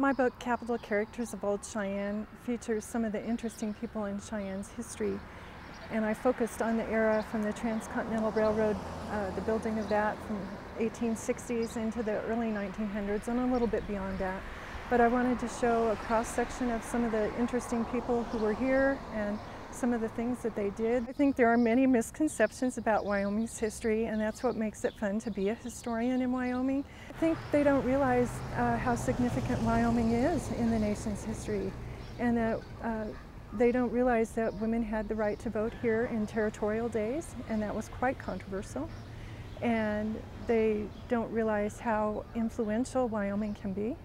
My book, Capital Characters of Old Cheyenne, features some of the interesting people in Cheyenne's history. And I focused on the era from the Transcontinental Railroad, uh, the building of that from 1860s into the early 1900s and a little bit beyond that. But I wanted to show a cross section of some of the interesting people who were here and some of the things that they did. I think there are many misconceptions about Wyoming's history, and that's what makes it fun to be a historian in Wyoming. I think they don't realize uh, how significant Wyoming is in the nation's history, and that uh, they don't realize that women had the right to vote here in territorial days, and that was quite controversial. And they don't realize how influential Wyoming can be.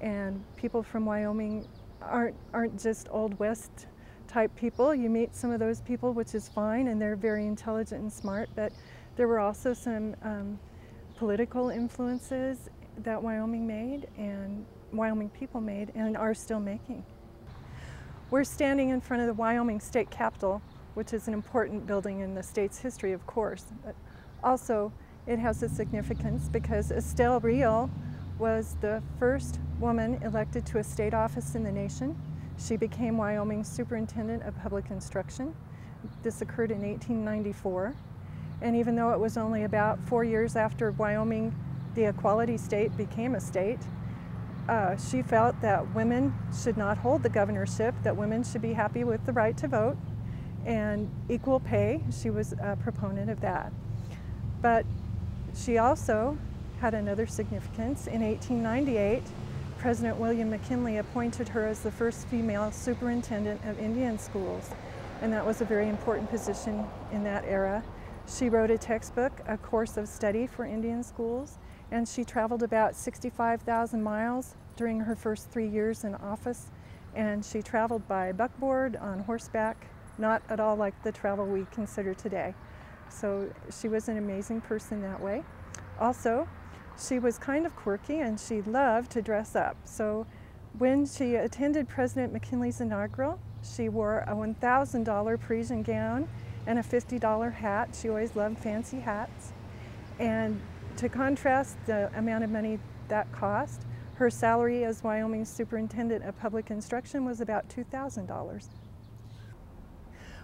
And people from Wyoming aren't, aren't just Old West type people. You meet some of those people, which is fine, and they're very intelligent and smart, but there were also some um, political influences that Wyoming made and Wyoming people made and are still making. We're standing in front of the Wyoming State Capitol, which is an important building in the state's history, of course, but also it has a significance because Estelle Reel was the first woman elected to a state office in the nation. She became Wyoming's Superintendent of Public Instruction. This occurred in 1894. And even though it was only about four years after Wyoming, the equality state, became a state, uh, she felt that women should not hold the governorship, that women should be happy with the right to vote and equal pay. She was a proponent of that. But she also had another significance. In 1898, President William McKinley appointed her as the first female superintendent of Indian schools, and that was a very important position in that era. She wrote a textbook, a course of study for Indian schools, and she traveled about 65,000 miles during her first three years in office, and she traveled by buckboard, on horseback, not at all like the travel we consider today. So she was an amazing person that way. Also, she was kind of quirky and she loved to dress up. So when she attended President McKinley's inaugural, she wore a $1,000 Parisian gown and a $50 hat. She always loved fancy hats. And to contrast the amount of money that cost, her salary as Wyoming's Superintendent of Public Instruction was about $2,000.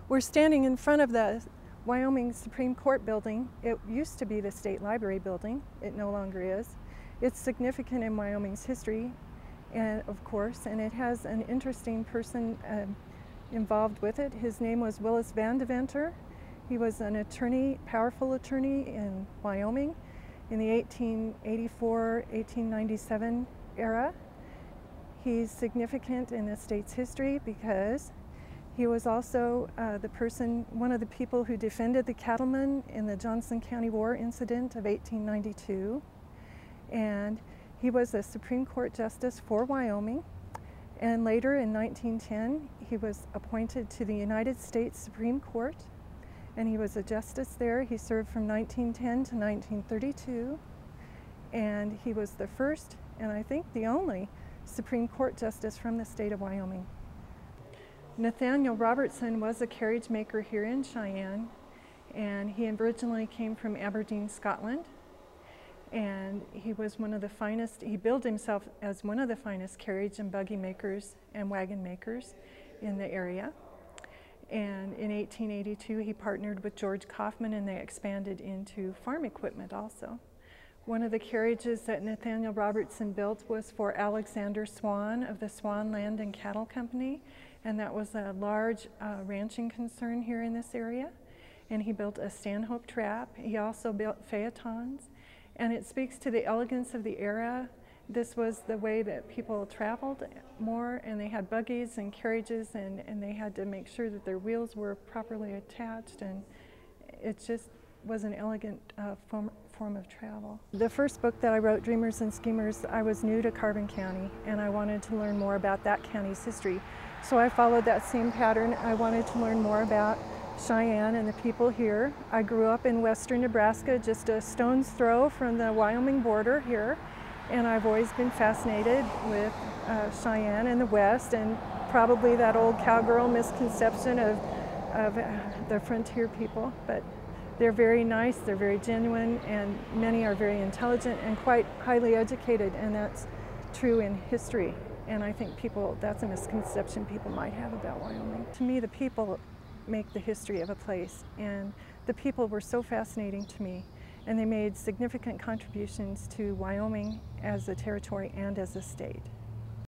We're standing in front of the Wyoming Supreme Court building, it used to be the State Library building. It no longer is. It's significant in Wyoming's history, and of course, and it has an interesting person uh, involved with it. His name was Willis Van Devanter. He was an attorney, powerful attorney in Wyoming in the 1884-1897 era. He's significant in the state's history because he was also uh, the person, one of the people who defended the cattlemen in the Johnson County War incident of 1892. And he was a Supreme Court Justice for Wyoming. And later in 1910, he was appointed to the United States Supreme Court. And he was a justice there. He served from 1910 to 1932. And he was the first, and I think the only, Supreme Court Justice from the state of Wyoming. Nathaniel Robertson was a carriage maker here in Cheyenne, and he originally came from Aberdeen, Scotland. And he was one of the finest, he billed himself as one of the finest carriage and buggy makers and wagon makers in the area. And in 1882, he partnered with George Kaufman and they expanded into farm equipment also. One of the carriages that Nathaniel Robertson built was for Alexander Swan of the Swan Land and Cattle Company and that was a large uh, ranching concern here in this area. And he built a Stanhope trap. He also built phaetons, and it speaks to the elegance of the era. This was the way that people traveled more, and they had buggies and carriages, and, and they had to make sure that their wheels were properly attached, and it's just was an elegant uh, form, form of travel. The first book that I wrote, Dreamers and Schemers, I was new to Carbon County, and I wanted to learn more about that county's history. So I followed that same pattern. I wanted to learn more about Cheyenne and the people here. I grew up in western Nebraska, just a stone's throw from the Wyoming border here, and I've always been fascinated with uh, Cheyenne and the West, and probably that old cowgirl misconception of, of uh, the frontier people. But they're very nice, they're very genuine, and many are very intelligent and quite highly educated, and that's true in history. And I think people, that's a misconception people might have about Wyoming. To me, the people make the history of a place. And the people were so fascinating to me. And they made significant contributions to Wyoming as a territory and as a state.